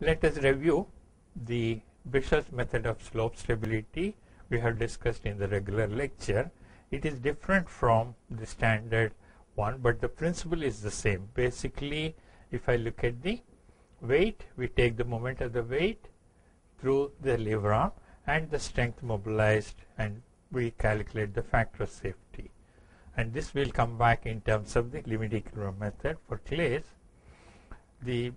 let us review the Bishop's method of slope stability we have discussed in the regular lecture. It is different from the standard one, but the principle is the same. Basically, if I look at the weight, we take the moment of the weight through the lever arm and the strength mobilized and we calculate the factor of safety. And this will come back in terms of the limit equilibrium method for clays. The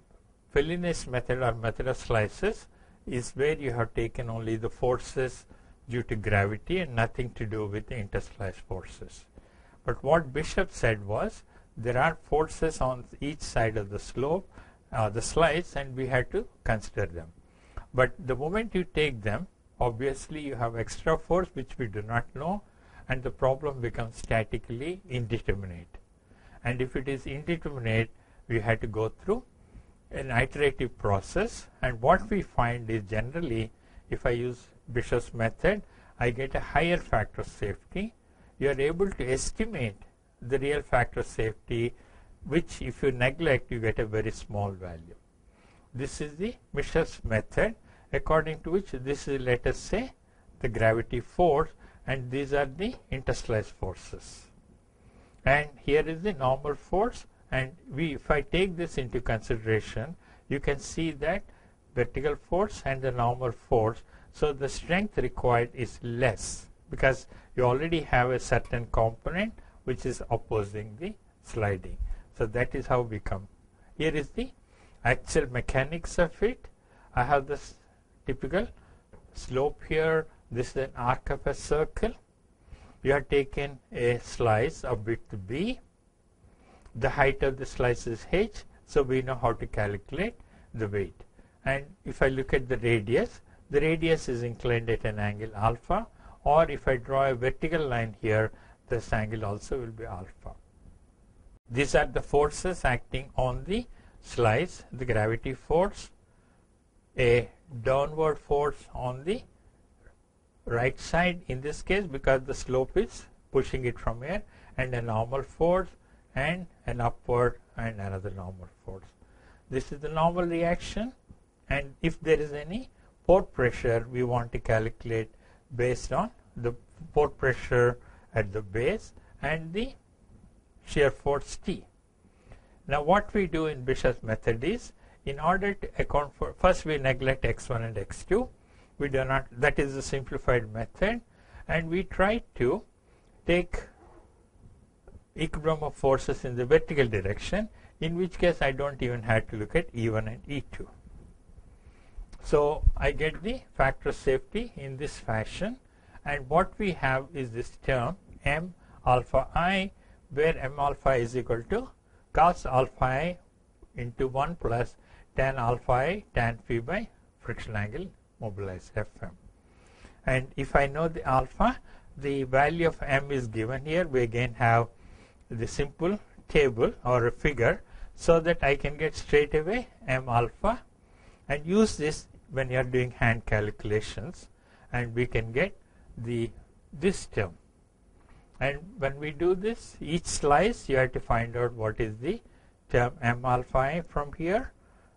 Fellenius method or method of slices is where you have taken only the forces due to gravity and nothing to do with the interslice forces. But what Bishop said was there are forces on each side of the slope, uh, the slice, and we had to consider them. But the moment you take them, obviously you have extra force which we do not know, and the problem becomes statically indeterminate. And if it is indeterminate, we had to go through an iterative process. And what we find is generally, if I use Bishop's method, I get a higher factor of safety. You are able to estimate the real factor of safety, which if you neglect, you get a very small value. This is the Bishop's method, according to which this is, let us say, the gravity force, and these are the interslice forces. And here is the normal force, and we, if I take this into consideration, you can see that vertical force and the normal force so the strength required is less because you already have a certain component which is opposing the sliding. So that is how we come. Here is the actual mechanics of it. I have this typical slope here. This is an arc of a circle. You have taken a slice of width b. The height of the slice is h. So we know how to calculate the weight. And if I look at the radius, the radius is inclined at an angle alpha or if I draw a vertical line here this angle also will be alpha. These are the forces acting on the slice the gravity force a downward force on the right side in this case because the slope is pushing it from here and a normal force and an upward and another normal force. This is the normal reaction and if there is any pore pressure we want to calculate based on the pore pressure at the base and the shear force T. Now what we do in Bishop's method is in order to account for first we neglect x1 and x2 we do not that is the simplified method and we try to take equilibrium of forces in the vertical direction in which case I don't even have to look at E1 and E2. So I get the factor safety in this fashion and what we have is this term m alpha i where m alpha is equal to cos alpha i into 1 plus tan alpha i tan phi by friction angle mobilized Fm. And if I know the alpha, the value of m is given here. We again have the simple table or a figure so that I can get straight away m alpha and use this when you are doing hand calculations and we can get the this term. And when we do this each slice you have to find out what is the term m alpha i from here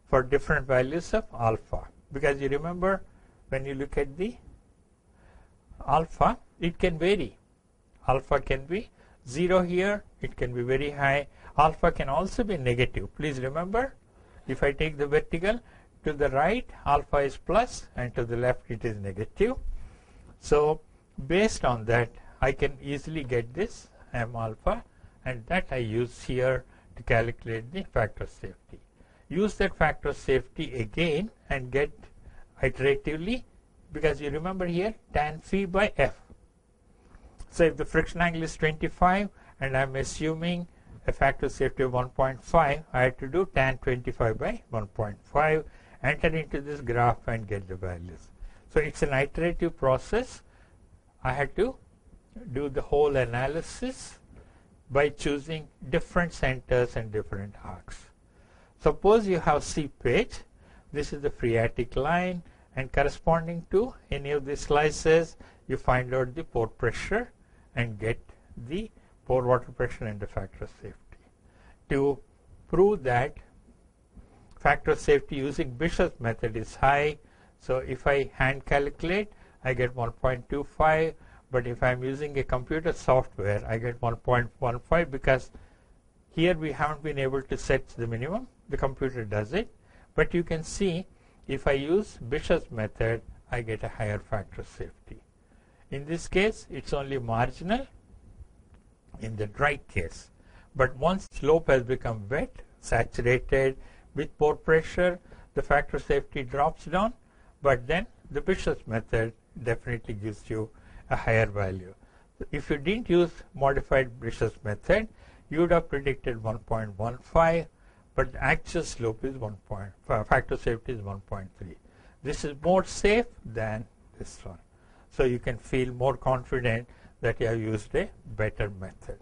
for different values of alpha. Because you remember when you look at the alpha it can vary. Alpha can be 0 here it can be very high alpha can also be negative please remember if I take the vertical to the right alpha is plus and to the left it is negative. So based on that I can easily get this m alpha and that I use here to calculate the factor of safety. Use that factor of safety again and get iteratively because you remember here tan phi by f. So if the friction angle is 25 and I'm assuming a factor of safety of 1.5, I have to do tan 25 by 1.5 enter into this graph and get the values. So it's an iterative process. I had to do the whole analysis by choosing different centers and different arcs. Suppose you have C page. This is the phreatic line and corresponding to any of these slices you find out the pore pressure and get the pore water pressure and the factor of safety. To prove that factor of safety using Bishop's method is high. So if I hand calculate, I get 1.25. But if I'm using a computer software, I get 1.15 because here we haven't been able to set the minimum. The computer does it. But you can see if I use Bishop's method, I get a higher factor of safety. In this case, it's only marginal in the dry case. But once slope has become wet, saturated with pore pressure, the factor safety drops down. But then the Bishop's method definitely gives you a higher value. If you didn't use modified Bishop's method, you would have predicted 1.15, but the actual slope is 1. Point, factor safety is 1.3. This is more safe than this one. So you can feel more confident that you have used a better method.